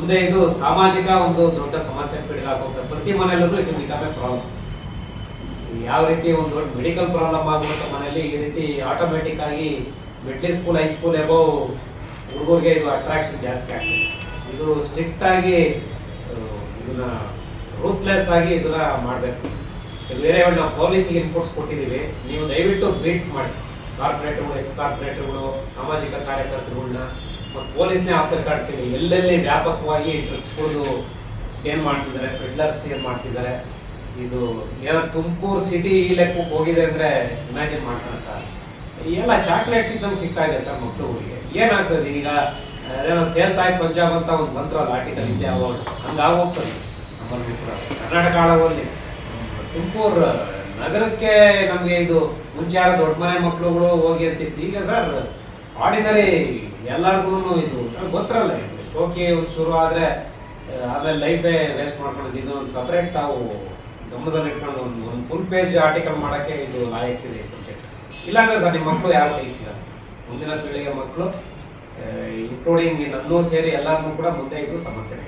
ಮುಂದೆ ಇದು ಸಾಮಾಜಿಕ ಒಂದು ದೊಡ್ಡ ಸಮಸ್ಯೆ ಪೀಡಿಗಾಗುತ್ತೆ ಪ್ರತಿ ಮನೆಯಲ್ಲೂ ಇಟ್ ಬಿಕಮ್ ಎ ಪ್ರಾಬ್ಲಮ್ ಯಾವ ರೀತಿ ಒಂದು ದೊಡ್ಡ ಮೆಡಿಕಲ್ ಪ್ರಾಬ್ಲಮ್ ಆಗ್ಬಿಡುತ್ತೆ ಮನೆಯಲ್ಲಿ, ಈ ರೀತಿ ಆಟೋಮೆಟಿಕ್ ಆಗಿ ಮಿಡ್ಲ್ ಸ್ಕೂಲ್ ಹೈಸ್ಕೂಲ್ ಎಬೋ ಹುಡುಗರಿಗೆ ಇದು ಅಟ್ರಾಕ್ಷನ್ ಜಾಸ್ತಿ ಆಗ್ತದೆ. ಇದು ಸ್ಟ್ರಿಕ್ಟ್ ಆಗಿ ಇದನ್ನ ರೂತ್ಲೆಸ್ ಆಗಿ ಇದನ್ನ ಮಾಡಬೇಕು. ಬೇರೆ ನಾವು ಪೊಲೀಸಿಗೆ ಇನ್ಪುಟ್ಸ್ ಕೊಟ್ಟಿದ್ದೀವಿ. ನೀವು ದಯವಿಟ್ಟು ಬಿಲ್ಟ್ ಮಾಡಿ. ಕಾರ್ಪೊರೇಟರ್ಗಳು ಎಕ್ಸ್ ಕಾರ್ಪೊರೇಟರ್ಗಳು ಸಾಮಾಜಿಕ ಕಾರ್ಯಕರ್ತರುಗಳನ್ನ ಮತ್ತು ಪೊಲೀಸ್ನೇ ಆಫ್ಟರ್ ಕೇಳಿ ಎಲ್ಲೆಲ್ಲಿ ವ್ಯಾಪಕವಾಗಿ ಡ್ರಗ್ಸ್ಗಳು ಸೇಲ್ ಮಾಡ್ತಿದ್ದಾರೆ ಪೆಡ್ಲರ್ಸ್ ಸೇಲ್ ಮಾಡ್ತಿದ್ದಾರೆ, ಇದು ಏನೋ ತುಮಕೂರು ಸಿಟಿ ಈ ಲೆಕ್ಕಕ್ಕೆ ಹೋಗಿದೆ ಅಂದ್ರೆ ಇಮ್ಯಾಜಿನ್ ಮಾಡ್ಕೊಳಕ ಎಲ್ಲ ಚಾಕ್ಲೇಟ್ ಇದ್ದಂಗೆ ಸಿಗ್ತಾ ಇದೆ ಸರ್ ಮಕ್ಕಳುಗಳಿಗೆ ಏನಾಗ್ತದೆ ಈಗ ಅದೇನೋ ತೇಲ್ತಾಯಿ ಪಂಜಾಬ್ ಅಂತ ಒಂದು ಮಂತ್ರಲ್ಲ ಆರ್ಟಿಕಲ್ ಇಂಡಿಯಾ ಅವಾರ್ಡ್ ಹಂಗಾಗೋಗ್ತದೆ ನಮ್ಮಲ್ಲಿ ಕೂಡ. ಕರ್ನಾಟಕ ಆಳವಲ್ಲಿ. ತುಮಕೂರು ನಗರಕ್ಕೆ ನಮಗೆ ಇದು ಮುಂಚೆ ಯಾರು ದೊಡ್ಡ ಮನೆ ಮಕ್ಕಳುಗಳು ಹೋಗಿ ಅಂತಿತ್ತು ಈಗ ಸರ್ ಆರ್ಡಿನರಿ ಎಲ್ಲರಿಗೂ ಇದು ಗೊತ್ತಿರಲ್ಲ ಇದು ಶೋಕಿ ಒಂದು ಶುರು ಆದ್ರೆ ಆಮೇಲೆ ಲೈಫೇ ವೇಸ್ಟ್ ಮಾಡ್ಕೊಂಡಿದ್ದು ಇದು ಒಂದು ಸಪ್ರೇಟ್ ತಾವು ಗಮನದಲ್ಲಿ ಇಟ್ಕೊಂಡು ಒಂದು ಒಂದು ಫುಲ್ ಪೇಜ್ ಆರ್ಟಿಕಲ್ ಮಾಡೋಕ್ಕೆ ಇದು ಲಾಯಕ್ಕಿದೆ ಸಬ್ಜೆಕ್ಟ್ ಇಲ್ಲಾಂದ್ರೆ ಸರ್ ನಿಮ್ಮ ಮಕ್ಕಳು ಯಾರು ಕೈ ಮುಂದಿನ ಪೀಳಿಗೆ ಮಕ್ಕಳು ಇನ್ಕ್ಲೂಡಿಂಗ್ ನನ್ನೂ ಸೇರಿ ಎಲ್ಲರನ್ನೂ ಕೂಡ ಮುಂದೆ ಇದು ಸಮಸ್ಯೆ